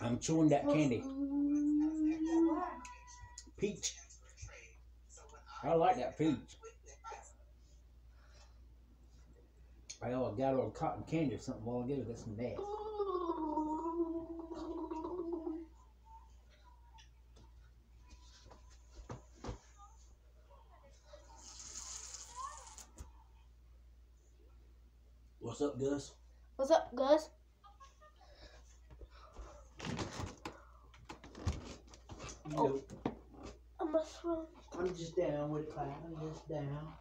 I'm chewing that candy. Peach. I like that peach. I all got little cotton candy or something. All I get it this and that. What's up, Gus? What's up, Gus? Oh, I'm a throne. I'm just down with the cloud. I'm just down.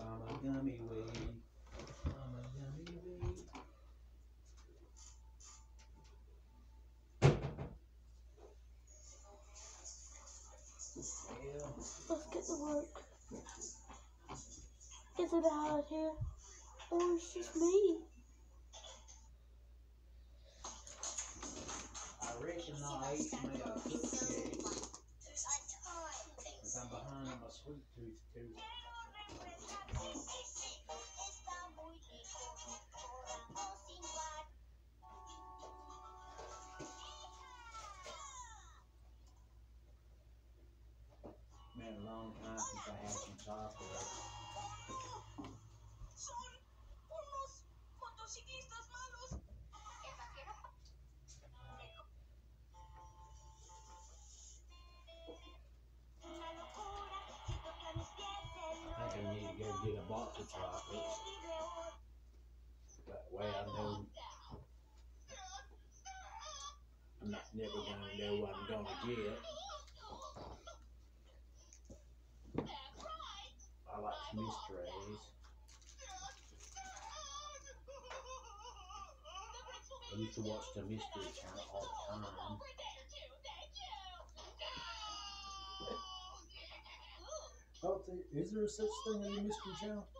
I'm a gummy wave. I'm a gummy wave. Let's get to work. Is it out here? Or it's just me? got rich and cookie. Cause I'm behind on my sweet tooth too. Man, a long time since I had some chocolate. trying. That way I know I'm not never gonna know what I'm gonna get. I like mysteries. I used to watch the Mystery Channel all the time. Oh, is there such thing as a Mystery Channel?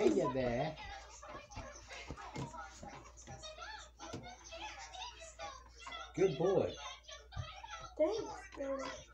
Hiya there. Eh? Good boy. Thanks,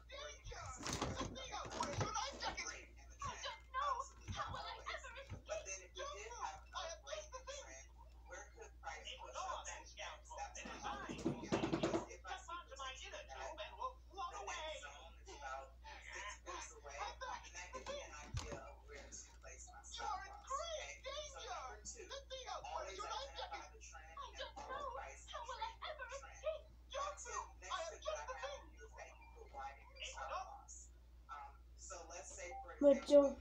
我就